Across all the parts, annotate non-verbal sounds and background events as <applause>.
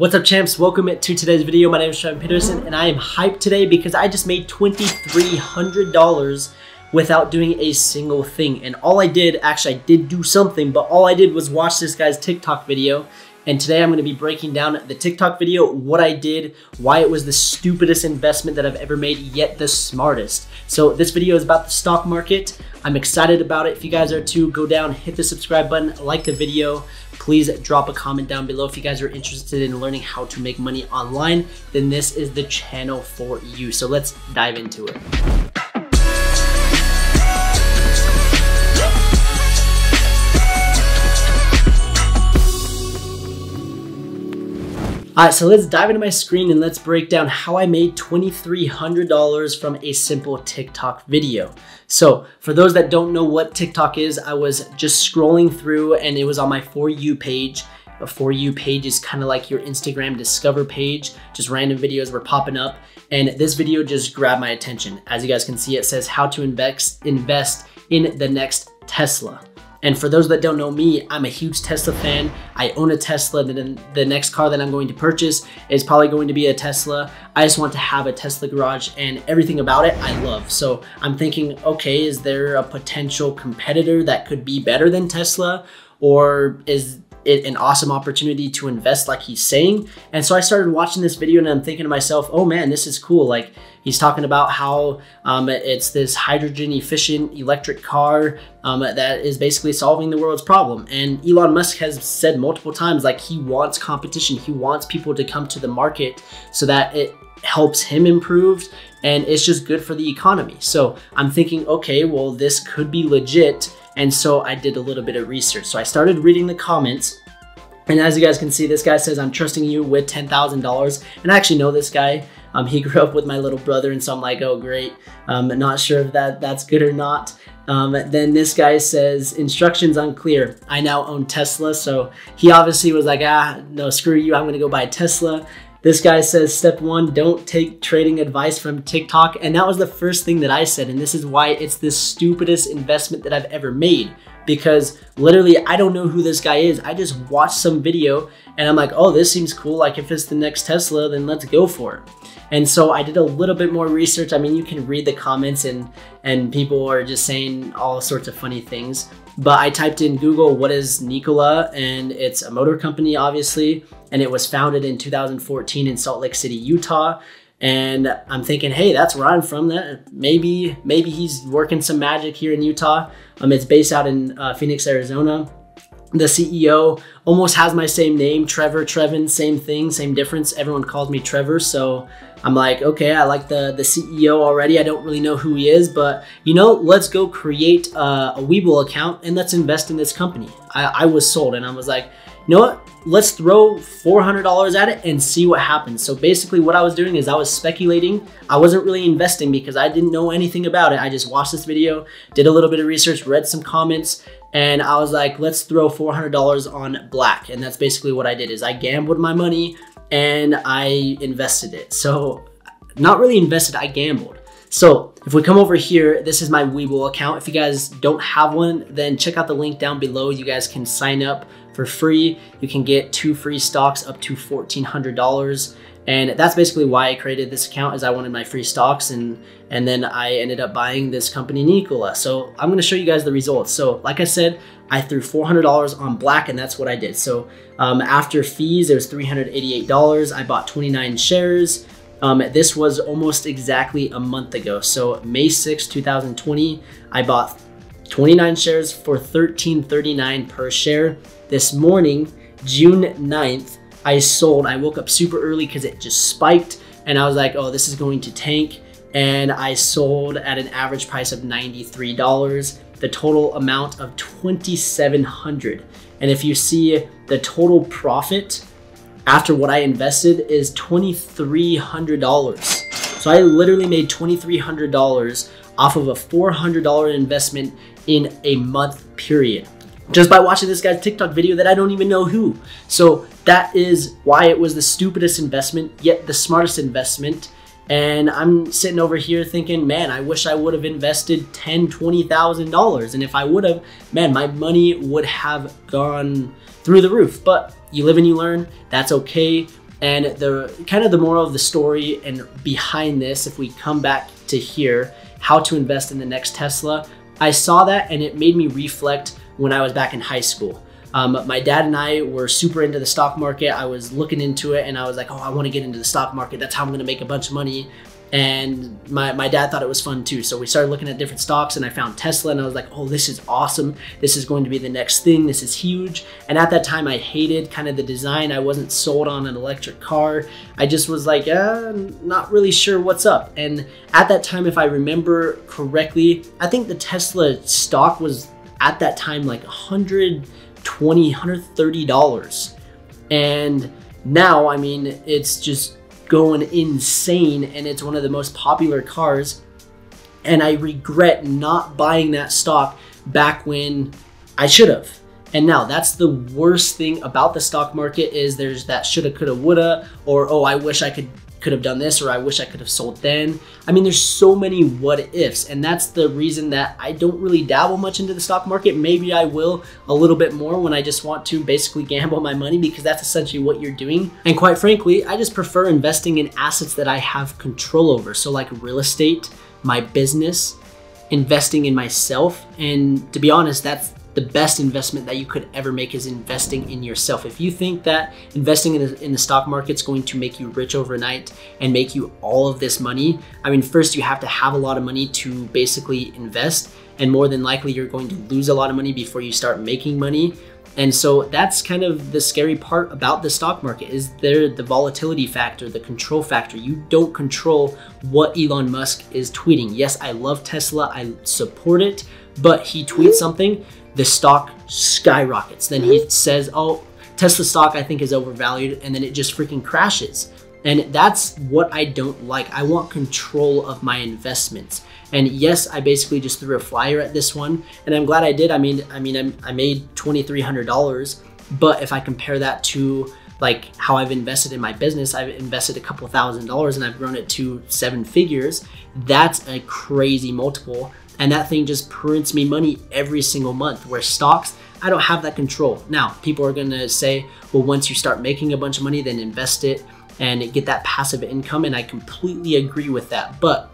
What's up champs? Welcome to today's video. My name is Trevin Peterson and I am hyped today because I just made $2,300 without doing a single thing. And all I did, actually I did do something, but all I did was watch this guy's TikTok video. And today I'm gonna be breaking down the TikTok video, what I did, why it was the stupidest investment that I've ever made, yet the smartest. So this video is about the stock market. I'm excited about it. If you guys are too, go down, hit the subscribe button, like the video. Please drop a comment down below if you guys are interested in learning how to make money online, then this is the channel for you. So let's dive into it. All right, so let's dive into my screen and let's break down how I made $2,300 from a simple TikTok video. So for those that don't know what TikTok is, I was just scrolling through and it was on my For You page. A For You page is kind of like your Instagram Discover page, just random videos were popping up. And this video just grabbed my attention. As you guys can see, it says how to invest, invest in the next Tesla. And for those that don't know me, I'm a huge Tesla fan. I own a Tesla. The, the next car that I'm going to purchase is probably going to be a Tesla. I just want to have a Tesla garage and everything about it I love. So I'm thinking, okay, is there a potential competitor that could be better than Tesla? Or is it an awesome opportunity to invest like he's saying. And so I started watching this video and I'm thinking to myself, oh man, this is cool. Like he's talking about how um, it's this hydrogen efficient electric car um, that is basically solving the world's problem. And Elon Musk has said multiple times, like he wants competition. He wants people to come to the market so that it helps him improve and it's just good for the economy. So I'm thinking, okay, well, this could be legit and so I did a little bit of research. So I started reading the comments. And as you guys can see, this guy says, I'm trusting you with $10,000. And I actually know this guy. Um, he <laughs> grew up with my little brother. And so I'm like, oh, great. Um, I'm not sure if that, that's good or not. Um, then this guy says, instructions unclear. I now own Tesla. So he obviously was like, ah, no, screw you. I'm going to go buy Tesla. This guy says, step one, don't take trading advice from TikTok. And that was the first thing that I said. And this is why it's the stupidest investment that I've ever made. Because literally, I don't know who this guy is. I just watched some video and I'm like, oh, this seems cool. Like if it's the next Tesla, then let's go for it. And so I did a little bit more research. I mean, you can read the comments and, and people are just saying all sorts of funny things. But I typed in Google, what is Nikola? And it's a motor company, obviously. And it was founded in 2014 in Salt Lake City, Utah. And I'm thinking, hey, that's where I'm from. That maybe, maybe he's working some magic here in Utah. Um, it's based out in uh, Phoenix, Arizona. The CEO almost has my same name, Trevor, Trevin, same thing, same difference. Everyone calls me Trevor, so I'm like, okay, I like the, the CEO already. I don't really know who he is, but you know, let's go create a, a Webull account and let's invest in this company. I, I was sold and I was like, you know what? Let's throw $400 at it and see what happens. So basically what I was doing is I was speculating. I wasn't really investing because I didn't know anything about it. I just watched this video, did a little bit of research, read some comments, and I was like, let's throw $400 on black. And that's basically what I did is I gambled my money and I invested it. So not really invested, I gambled. So if we come over here, this is my Webull account. If you guys don't have one, then check out the link down below. You guys can sign up for free. You can get two free stocks up to $1,400. And that's basically why I created this account is I wanted my free stocks and, and then I ended up buying this company Nikola. So I'm gonna show you guys the results. So like I said, I threw $400 on black and that's what I did. So um, after fees, it was $388. I bought 29 shares. Um, this was almost exactly a month ago. So May 6, 2020, I bought 29 shares for $13.39 per share. This morning, June 9th, I sold. I woke up super early because it just spiked and I was like, oh, this is going to tank. And I sold at an average price of $93 the total amount of 2700 and if you see the total profit after what I invested is $2,300. So I literally made $2,300 off of a $400 investment in a month period just by watching this guy's TikTok video that I don't even know who. So that is why it was the stupidest investment, yet the smartest investment. And I'm sitting over here thinking, man, I wish I would have invested ten, twenty thousand dollars. And if I would have, man, my money would have gone through the roof. But you live and you learn. That's okay. And the kind of the moral of the story and behind this, if we come back to here, how to invest in the next Tesla, I saw that and it made me reflect when I was back in high school. Um, my dad and I were super into the stock market. I was looking into it and I was like, oh, I want to get into the stock market. That's how I'm going to make a bunch of money. And my, my dad thought it was fun too. So we started looking at different stocks and I found Tesla and I was like, oh, this is awesome. This is going to be the next thing. This is huge. And at that time, I hated kind of the design. I wasn't sold on an electric car. I just was like, uh, not really sure what's up. And at that time, if I remember correctly, I think the Tesla stock was at that time like 120 $130. And now, I mean, it's just going insane and it's one of the most popular cars. And I regret not buying that stock back when I should have. And now that's the worst thing about the stock market is there's that shoulda, coulda, woulda, or oh, I wish I could could have done this or I wish I could have sold then. I mean, there's so many what ifs, and that's the reason that I don't really dabble much into the stock market. Maybe I will a little bit more when I just want to basically gamble my money because that's essentially what you're doing. And quite frankly, I just prefer investing in assets that I have control over. So, like real estate, my business, investing in myself. And to be honest, that's the best investment that you could ever make is investing in yourself. If you think that investing in the, in the stock market is going to make you rich overnight and make you all of this money, I mean, first you have to have a lot of money to basically invest. And more than likely, you're going to lose a lot of money before you start making money. And so that's kind of the scary part about the stock market is there the volatility factor, the control factor. You don't control what Elon Musk is tweeting. Yes, I love Tesla. I support it, but he tweets something the stock skyrockets. Then he says, oh, Tesla stock I think is overvalued, and then it just freaking crashes. And that's what I don't like. I want control of my investments. And yes, I basically just threw a flyer at this one, and I'm glad I did. I mean, I mean, I made twenty three hundred dollars, but if I compare that to like how I've invested in my business, I've invested a couple thousand dollars and I've grown it to seven figures. That's a crazy multiple and that thing just prints me money every single month. Where stocks, I don't have that control. Now, people are gonna say, well, once you start making a bunch of money, then invest it and get that passive income. And I completely agree with that. But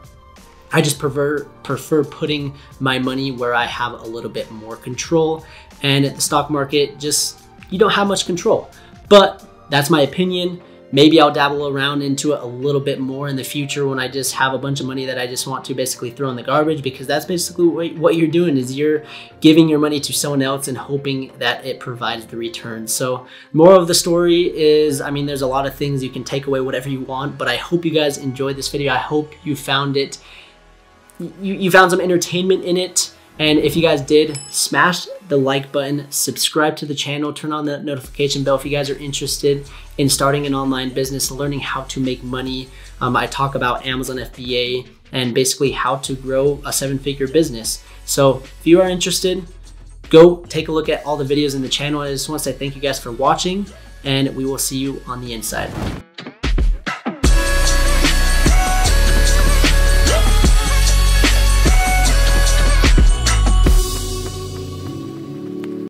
I just prefer prefer putting my money where I have a little bit more control. And at the stock market, just you don't have much control. But that's my opinion. Maybe I'll dabble around into it a little bit more in the future when I just have a bunch of money that I just want to basically throw in the garbage because that's basically what you're doing is you're giving your money to someone else and hoping that it provides the return. So more of the story is, I mean, there's a lot of things you can take away whatever you want, but I hope you guys enjoyed this video. I hope you found it, you, you found some entertainment in it. And if you guys did, smash the like button, subscribe to the channel, turn on the notification bell if you guys are interested in starting an online business, learning how to make money. Um, I talk about Amazon FBA and basically how to grow a seven figure business. So if you are interested, go take a look at all the videos in the channel. I just want to say thank you guys for watching and we will see you on the inside.